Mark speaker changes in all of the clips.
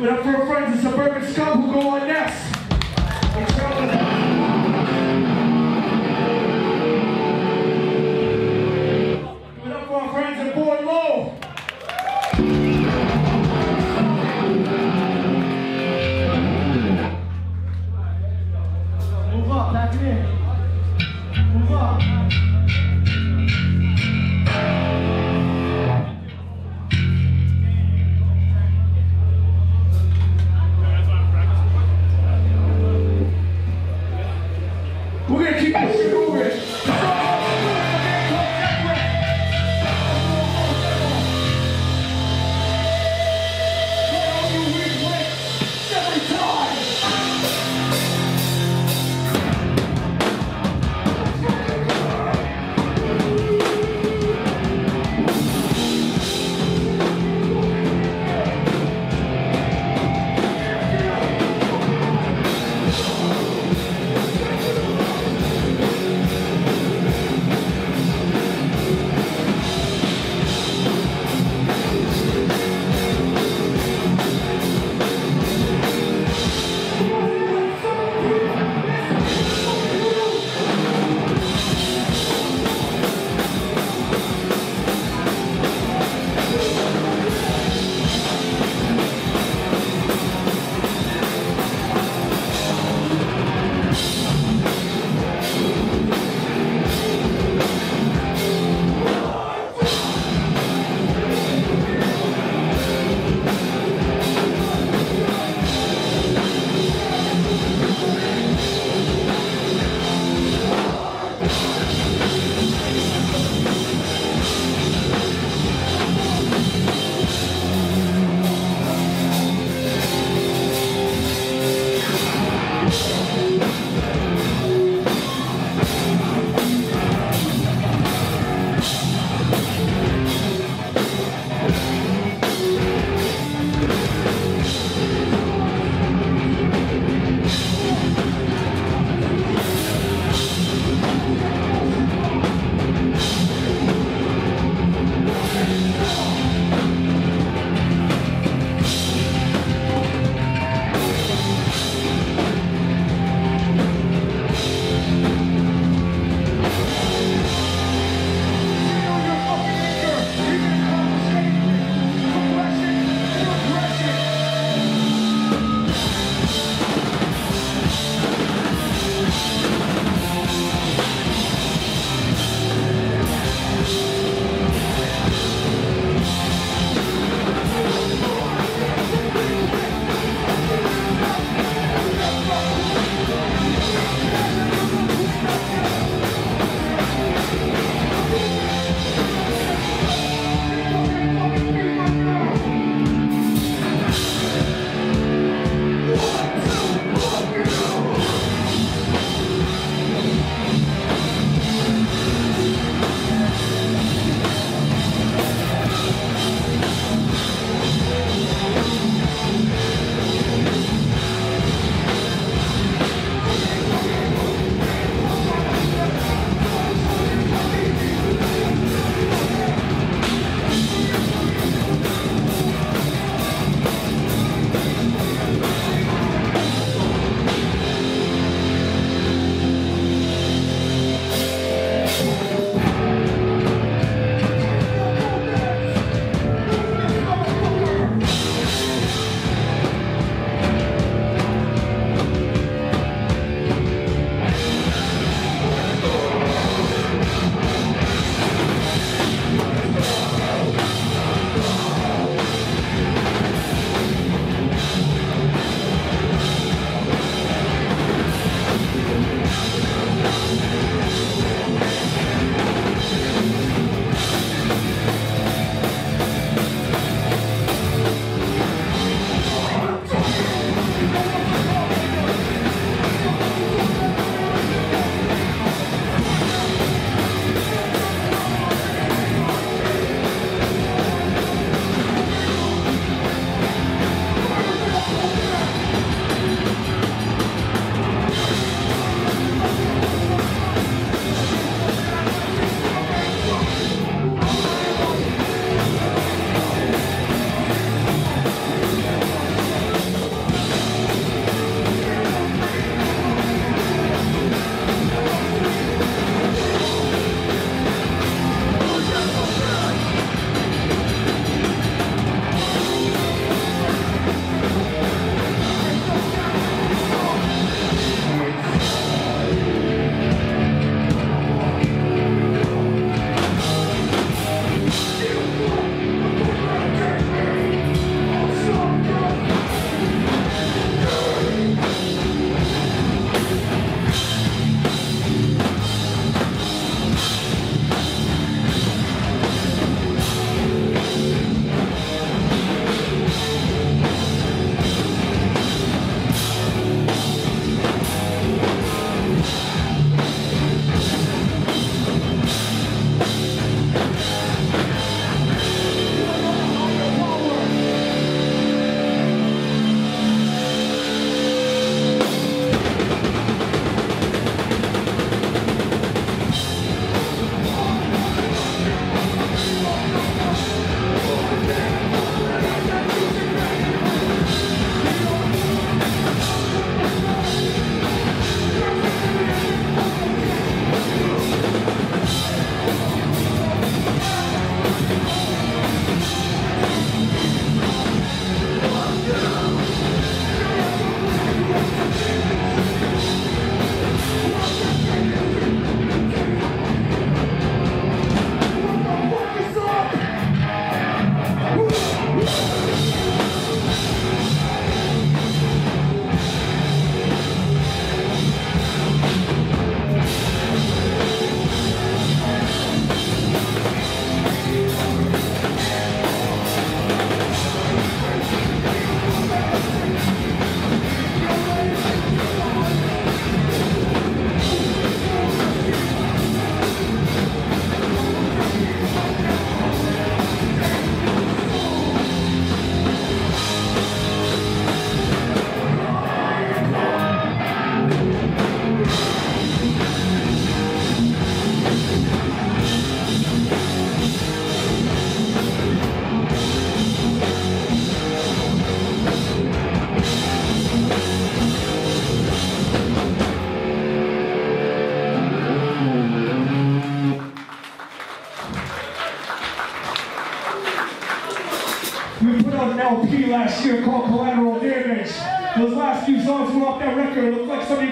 Speaker 1: We have our friends in Suburban Scum who go on next.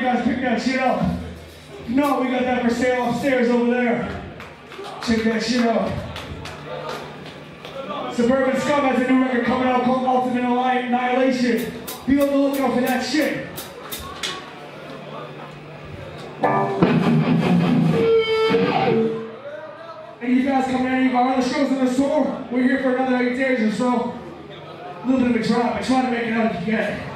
Speaker 1: Guys pick that shit up. No, we got that for sale upstairs over there. Check that shit out. Suburban Scum has a new record coming out called Ultimate Annihilation. Be on the lookout for that shit. And you guys coming to any of our other shows in the store? We're here for another eight days or so. A little bit of a drop. I try to make it out if you get.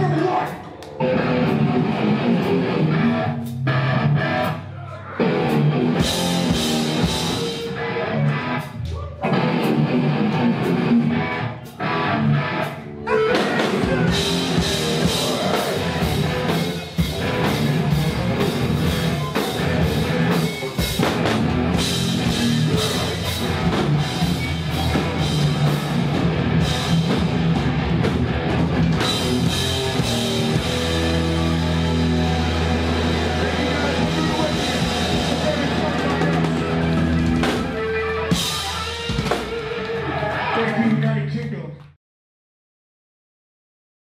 Speaker 1: Give me life!